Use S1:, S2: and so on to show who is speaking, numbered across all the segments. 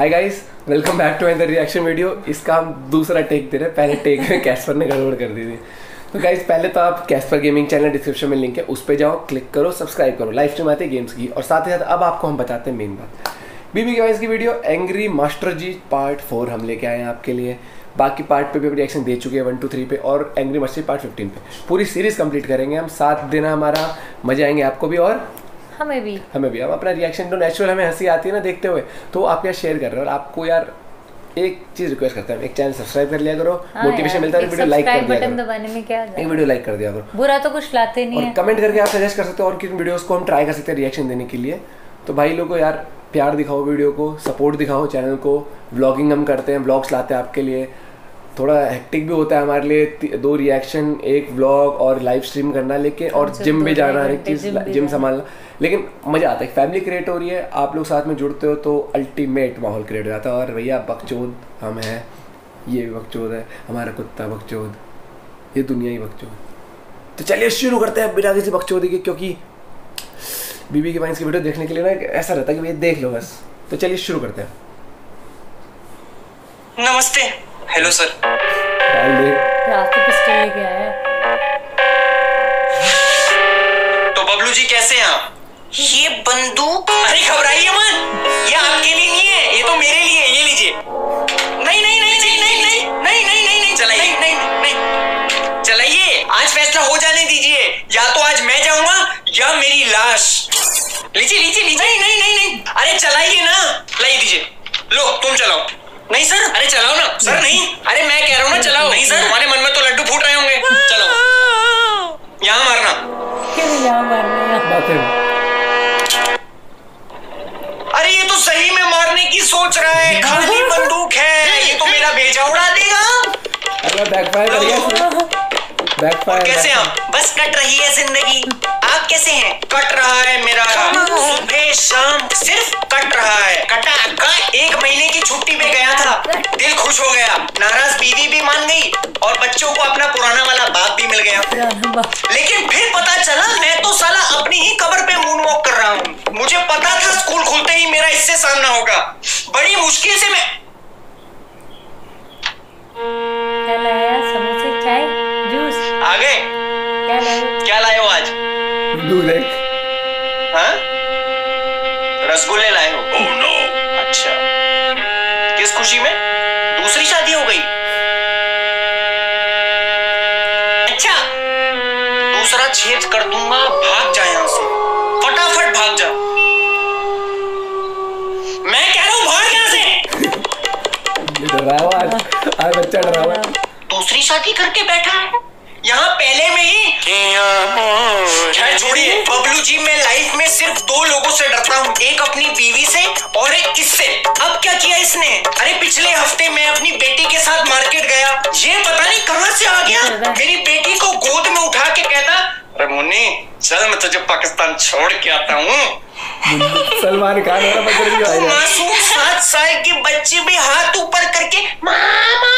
S1: Hi guys welcome back to other reaction video इसका हम दूसरा टेक दे रहे हैं। पहले टेक में कैस्पर ने गड़बड़ कर दी थी। तो गाइस पहले तो आप कैस्पर गेमिंग चैनल डिस्क्रिप्शन में लिंक है। उस पर जाओ क्लिक करो सब्सक्राइब करो लाइव स्ट्रीम आते गेम्स की। और साथ ही साथ अब आपको हम बताते हैं मेन बात। बीबी के की video angry master ji part four हम लेके आए हैं आपके लिए। बाकी पार्ट पे भी रिएक्शन दे चुके हैं वन टू थ्री पे। और एंग्री मास्टर पार्ट फिफ्टीन पे। पूरी सीरीज़ कंप्लीट करेंगे हम। सात दिन हमारा मज़ा आएँगे आपको भी। और
S2: हमें भी।
S1: हमें भी। हम अपना रिएक्शन तो नेचुरल हमें हँसी आती है ना देखते हुए। तो आप यार शेयर कर रहे हो? और आपको यार एक चीज़ रिक्वेस्ट करता हूँ। एक चैनल सब्सक्राइब कर लिया करो।
S2: हाँ
S1: मोटिवेशन
S2: यार,
S1: मिलता है वीडियो लाइक कर दिया
S2: बटन दबाने में क्या
S1: एक वीडियो लाइक कर दिया करो।
S2: बुरा तो कुछ लाते नहीं
S1: और
S2: है।
S1: कमेंट करके आप सजेस्ट कर सकते हो और किन वीडियोस को हम ट्राई कर सकते हैं रिएक्शन देने के लिए। तो भाई लोगों यार प्यार दिखाओ वीडियो को सपोर्ट दिखाओ चैनल को। व्लॉगिंग हम करते हैं ब्लॉग्स लाते हैं आपके लिए। थोड़ा हेक्टिक भी होता है हमारे लिए दो रिएक्शन एक व्लॉग और लाइव स्ट्रीम करना लेकिन और
S2: अच्छा,
S1: जिम भी जाना हर एक चीज़ जिम संभालना। लेकिन मज़ा आता है फैमिली क्रिएट हो रही है आप लोग साथ में जुड़ते हो तो अल्टीमेट माहौल क्रिएट हो जाता है। और भैया बकचोद हम हैं ये भी बकचोद है हमारा कुत्ता बकचोद ये दुनिया ही बकचोद। तो चलिए शुरू करते हैं बिना किसी बकचोदी के क्योंकि बीबी के पाइंस की वीडियो देखने के लिए ना ऐसा रहता है कि भैया देख लो बस। तो चलिए शुरू करते हैं।
S3: नमस्ते। हेलो सर
S1: डाल दे
S2: रास्ते पिस्टल लेके आया है।
S3: तो बबलू जी कैसे हैं आप ये बंदूक अरे घबराइए मत ये आपके लिए नहीं है ये तो मेरे लिए है ये लीजिए नहीं नहीं नहीं नहीं नहीं नहीं नहीं नहीं नहीं नहीं चलाइए नहीं नहीं नहीं चलाइए आज फैसला हो जाने दीजिए या तो आज मैं जाऊँगा या मेरी लाश लीजिए लीजिए लीजिए नहीं नहीं नहीं नहीं अरे चलाइए ना लाई दीजिए लो तुम चलाओ नहीं सर अरे चलाओ ना। सर नहीं। अरे मैं कह रहा हूँ ना चलाओ। नहीं सर हमारे मन में तो लड्डू फूट रहे होंगे। चलाओ यहाँ मारना।
S2: यहाँ मारने? यहाँ
S1: बात। है
S3: अरे ये तो सही में मारने की सोच रहा है। खाली बंदूक है। ये तो मेरा भेजा उड़ा देगा।
S1: अरे बैकफायर कर गया बैकफायर
S3: कैसे आप? बस कट रही है ज़िंदगी। कैसे हैं? कट रहा है मेरा सुबह शाम सिर्फ़ कट रहा है। कटा कट। एक महीने की छुट्टी पे गया था। दिल खुश हो गया। नाराज़ बीवी भी मान गई और बच्चों को अपना पुराना वाला बाप भी मिल गया। लेकिन फिर पता चला मैं तो साला अपनी ही कबर पे मून वॉक कर रहा हूँ। मुझे पता था स्कूल खुलते ही मेरा इससे सामना होगा। बड़ी मुश्किल से मैं हाँ? रसगुल्ले लाए हो? ओह नो अच्छा। किस खुशी में? दूसरी शादी हो गई। अच्छा। दूसरा छेद कर दूँगा भाग जा यहाँ से। फटाफट भाग जा। मैं कह रहा हूँ भाग यहाँ से।
S1: ये डर रहा है आज। आज बच्चा डरा हुआ है।
S3: दूसरी शादी करके बैठा है। यहाँ पहले में ही खैर छोड़िए बबलू जी मैं लाइफ में सिर्फ़ दो लोगों से डरता हूँ एक अपनी बीवी से और एक इससे अब क्या किया इसने? अरे पिछले हफ़्ते मैं अपनी बेटी के साथ मार्केट गया। ये पता नहीं कहाँ से आ गया। मेरी बेटी को गोद में उठा के कहता अरे मुन्नी चल मैं तुझे पाकिस्तान छोड़ के आता हूँ।
S1: सलमान खान वाला
S3: मासूम सात साल की बच्ची भी हाथ ऊपर करके मामा!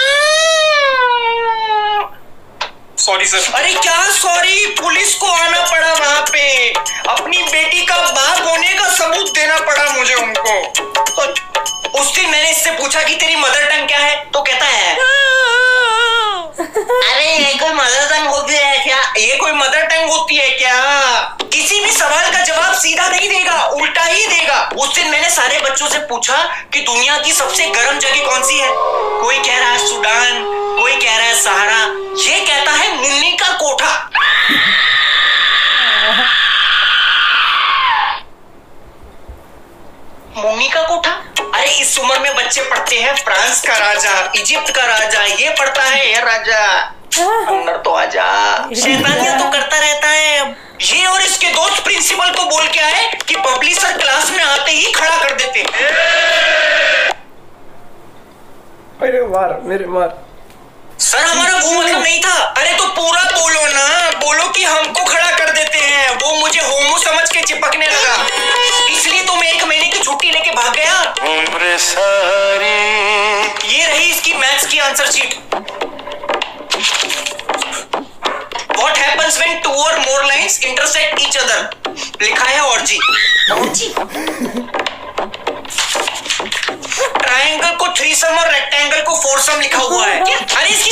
S3: सॉरी सर अरे क्या सॉरी पुलिस को आना पड़ा वहाँ पे। अपनी बेटी का बाप होने का सबूत देना पड़ा मुझे उनको। उस दिन मैंने इससे पूछा कि तेरी मदर टंग क्या है? तो कहता है, अरे, ये कोई मदर टंग होती है क्या? ये कोई मदर टंग होती है क्या? किसी भी सवाल का जवाब सीधा नहीं देगा, उल्टा ही देगा। उस दिन मैंने सारे बच्चों से पूछा कि दुनिया की सबसे गर्म जगह कौन सी है? कोई कह रहा है, सूडान कोई कह रहा है, सहारा, ये कहता है मुन्नी का कोठा। मुन्नी का कोठा? अरे, इस उम्र में बच्चे पढ़ते हैं, फ्रांस का राजा इजिप्ट का राजा, ये पढ़ता है, ये राजा। अंदर तो आजा शैतानियाँ तो करता रहता है। ये और इसके दोस्त प्रिंसिपल को बोल के आए कि पब्लिशर क्लास में आते ही खड़ा कर देते
S1: अरे मार, मेरे मार।
S3: सर हमारा वो मतलब नहीं था। अरे तो पूरा बोलो ना। बोलो कि हमको खड़ा कर देते हैं। वो मुझे होमो समझ के चिपकने लगा। इसलिए तो मैं एक महीने की छुट्टी लेके भाग गया। ये रही इसकी मैथ्स की answer sheet. What happens when two or more lines intersect each other? लिखा है और जी ट्राई ट्रायंगल को थ्री सम और रेक्टेंगल को फोर सम लिखा हुआ है? अरे इसकी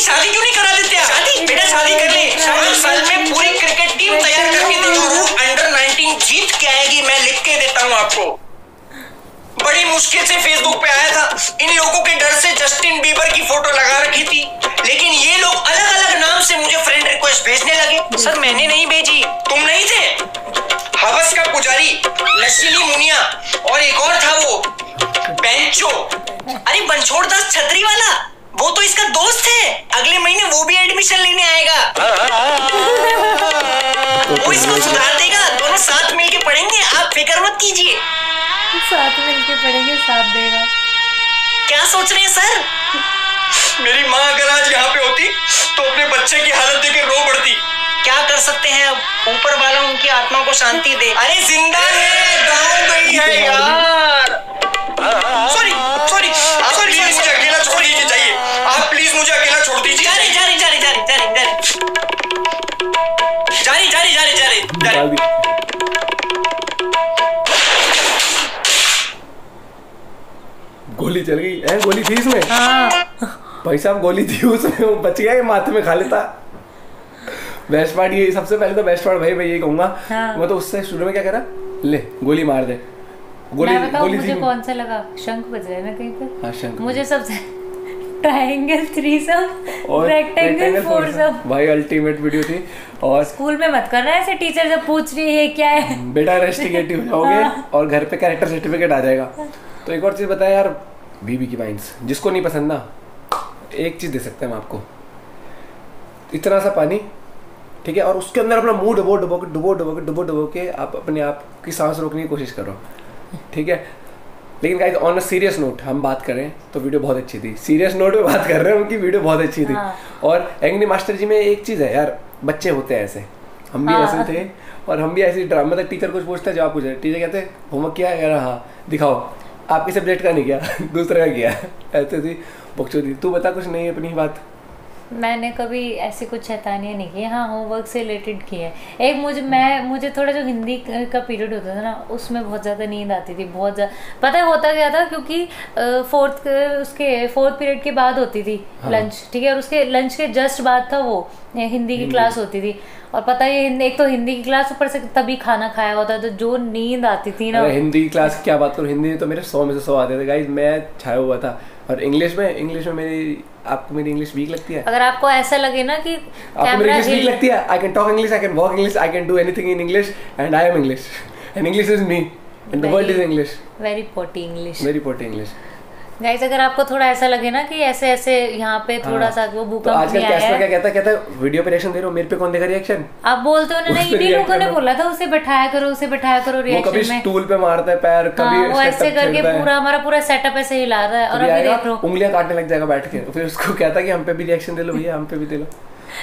S3: पुजारी नशीली मुनिया और एक और था वो बेंचो। अरे बनछोड़ दास छतरी वाला वो तो इसका दोस्त है। अगले महीने वो भी एडमिशन लेने आएगा। वो इसको सुधार देगा दोनों साथ मिलके पढ़ेंगे आप फ़िक्र मत कीजिए।
S2: साथ मिलके पढ़ेंगे साथ देगा।
S3: क्या सोच रहे हैं सर? मेरी माँ अगर आज यहाँ पे होती तो अपने बच्चे की हालत देख रो पड़ती। क्या कर सकते हैं अब? ऊपर वाला उनकी आत्मा को शांति दे। अरे ज़िंदा है गई है यार। सॉरी सॉरी सॉरी प्लीज़ मुझे अकेला छोड़ दीजिए जाइए। आप प्लीज़ मुझे अकेला छोड़ दीजिए। जा रही जा रही जा रही जा रही जा रही जा रही जा रही जा रही जा रही जा रही
S1: डाल दी गोली चल गई। है गोली थी इसमें?
S2: हाँ।
S1: भाई साहब गोली थी उसमें वो बच गया माथे में खा लेता बेस्ट पार्ट ये सबसे पहले तो बेस्ट पार्ट भाई मैं ये कहूँगा
S2: हाँ।
S1: मैं तो उससे शुरू में क्या करा? ले गोली मार दे। गोली
S2: मैं बताऊँ
S1: गोली
S2: मुझे कौन सा लगा? शंख बज रहा है ना कहीं पर
S1: हाँ शंख
S2: मुझे सबसे ट्रायंगल थ्रीसम
S1: और
S2: रेक्टेंगल फोरसम
S1: foursome। भाई अल्टीमेट वीडियो थी। और
S2: स्कूल में मत करना ऐसे टीचर जब पूछ रही है क्या है?
S1: बेटा रेस्टिगेटिव हो जाओगे
S2: हाँ।
S1: और घर पे कैरेक्टर सर्टिफिकेट आ जाएगा। तो एक और चीज़ बताया यार बीबी की वाइन्स जिसको नहीं पसंद ना एक चीज़ दे सकते हैं हम आपको। इतना सा पानी ठीक है? और उसके अंदर अपना मुँह डुबो डुबो के डुबो डुबो के डुबो डुबो के आप अपने आप की सांस रोकने की कोशिश करो। ठीक है? लेकिन guys on a serious note हम बात करें तो वीडियो बहुत अच्छी थी। सीरियस नोट पे बात कर रहे हैं उनकी वीडियो बहुत अच्छी थी।
S2: हाँ।
S1: और एंगनी मास्टर जी में एक चीज़ है यार बच्चे होते हैं ऐसे। हम भी
S2: हाँ।
S1: ऐसे थे और हम भी ऐसे ड्रामा मतलब टीचर कुछ पूछता है जवाब पूछ रहे टीचर कहते हैं होमवर्क किया है? यार हाँ दिखाओ। आपके सब्जेक्ट का नहीं किया दूसरे का किया। ऐसे थी बकचोदी। तू बता कुछ नहीं अपनी बात।
S2: मैंने कभी ऐसी कुछ शैतानियाँ नहीं की हाँ होमवर्क से रिलेटेड की है एक मुझे मैं मुझे थोड़ा जो हिंदी का पीरियड होता था ना उसमें बहुत ज़्यादा नींद आती थी बहुत ज़्यादा पता है होता क्या था क्योंकि फोर्थ उसके फोर्थ पीरियड के बाद होती थी
S1: हाँ।
S2: लंच ठीक है और उसके लंच के जस्ट बाद था वो हिंदी की क्लास होती थी। और पता है ये एक तो हिंदी की क्लास ऊपर से तभी खाना खाया होता तो जो नींद आती थी ना।
S1: हिंदी की क्लास की क्या बात करूँ? हिंदी में तो मेरे सौ में से सौ आते थे। गाइज़ मैं छाया हुआ था। और इंग्लिश में इंग्लिश में मेरी आपको मेरी इंग्लिश वीक लगती है?
S2: अगर आपको ऐसा लगे ना कि
S1: आपको मेरी इंग्लिश वीक लगती है? I can talk English I can walk English I can do anything in English and I am English and English is me and the world is English
S2: very potty English
S1: very potty English
S2: guys अगर आपको थोड़ा ऐसा लगे ना कि ऐसे ऐसे यहाँ पे थोड़ा सा वो
S1: तो
S2: भूकंप
S1: आजकल
S2: नहीं आया
S1: कैस्पर क्या कहता कहता वीडियो पे रिएक्शन दे रहे हो मेरे पे कौन देगा रिएक्शन
S2: आप बोलते हो ना नहीं इन्हीं लोगों ने बोला था उसे बैठाया करो उसे बैठाया करो रिएक्शन में।
S1: कभी स्टूल पे मारता है पैर कभी
S2: हाँ, वो ऐसे करके पूरा हमारा पूरा सेटअप ऐसे हिला रहा है और
S1: कभी
S2: अभी देख लो।
S1: उंगलियाँ काटने लग जाएगा बैठ के फिर उसको कहता कि हम पे भी रिएक्शन दे लो भैया हम पे भी दे लो।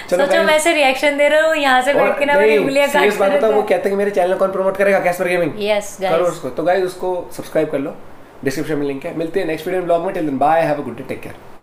S1: चलो
S2: सोचो मैं ऐसे रिएक्शन दे रहा हूँ यहाँ से बैठ के ना मेरी उंगलियाँ काट कर
S1: बताओ वो कहते हैं कि मेरे चैनल कौन प्रमोट करेगा? कैस्पर गेमिंग
S2: यस
S1: करो उसको। तो गाइस उसको सब्सक्राइब कर लो। डिस्क्रिप्शन में लिंक है। मिलते हैं नेक्स्ट वीडियो ब्लॉग में। Till then bye have a good day take care